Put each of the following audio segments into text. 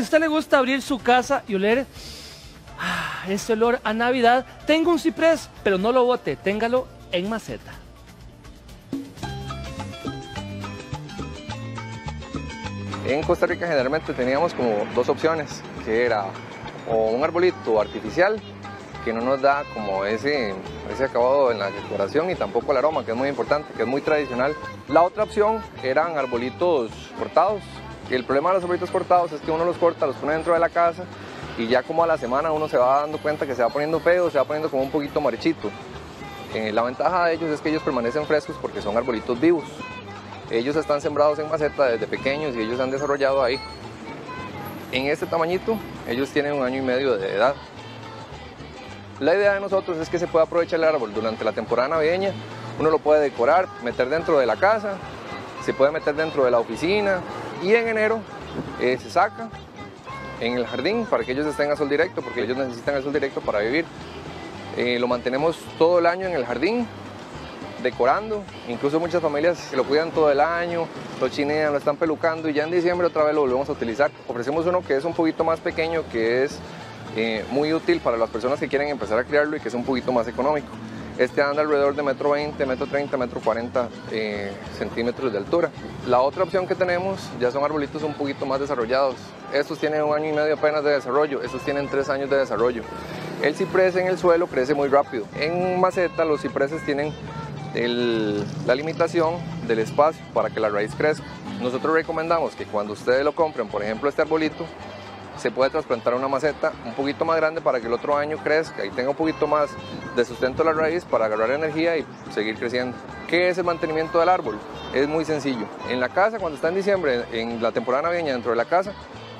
Si usted le gusta abrir su casa y oler ah, ese olor a Navidad, tenga un ciprés, pero no lo bote, téngalo en maceta. En Costa Rica generalmente teníamos como dos opciones, que era o un arbolito artificial que no nos da como ese, ese acabado en la decoración y tampoco el aroma, que es muy importante, que es muy tradicional. La otra opción eran arbolitos cortados. El problema de los arbolitos cortados es que uno los corta, los pone dentro de la casa y ya como a la semana uno se va dando cuenta que se va poniendo feo, se va poniendo como un poquito marchito. Eh, la ventaja de ellos es que ellos permanecen frescos porque son arbolitos vivos. Ellos están sembrados en maceta desde pequeños y ellos se han desarrollado ahí. En este tamañito, ellos tienen un año y medio de edad. La idea de nosotros es que se pueda aprovechar el árbol durante la temporada navideña. Uno lo puede decorar, meter dentro de la casa, se puede meter dentro de la oficina y en enero eh, se saca en el jardín para que ellos estén a sol directo, porque ellos necesitan el sol directo para vivir. Eh, lo mantenemos todo el año en el jardín, decorando. Incluso muchas familias lo cuidan todo el año, lo chinean, lo están pelucando y ya en diciembre otra vez lo volvemos a utilizar. Ofrecemos uno que es un poquito más pequeño, que es eh, muy útil para las personas que quieren empezar a criarlo y que es un poquito más económico. Este anda alrededor de metro 20, metro 30, metro 40 eh, centímetros de altura. La otra opción que tenemos ya son arbolitos un poquito más desarrollados. Estos tienen un año y medio apenas de desarrollo, estos tienen tres años de desarrollo. El ciprés en el suelo crece muy rápido. En maceta los cipreses tienen la limitación del espacio para que la raíz crezca. Nosotros recomendamos que cuando ustedes lo compren, por ejemplo este arbolito, se puede trasplantar una maceta un poquito más grande para que el otro año crezca y tenga un poquito más de sustento la raíz para agarrar energía y seguir creciendo. ¿Qué es el mantenimiento del árbol? Es muy sencillo. En la casa, cuando está en diciembre, en la temporada navideña dentro de la casa,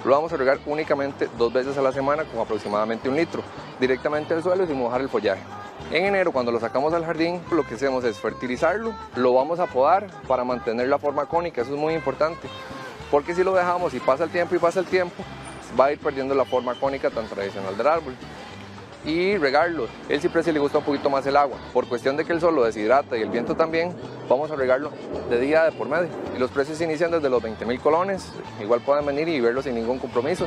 lo vamos a regar únicamente dos veces a la semana con aproximadamente un litro, directamente al suelo sin mojar el follaje. En enero, cuando lo sacamos al jardín, lo que hacemos es fertilizarlo, lo vamos a podar para mantener la forma cónica, eso es muy importante, porque si lo dejamos y pasa el tiempo y pasa el tiempo, va a ir perdiendo la forma cónica tan tradicional del árbol. Y regarlo, siempre se le gusta un poquito más el agua, por cuestión de que el sol lo deshidrata y el viento también, vamos a regarlo de día de por medio. Y los precios inician desde los 20 mil colones, igual pueden venir y verlo sin ningún compromiso.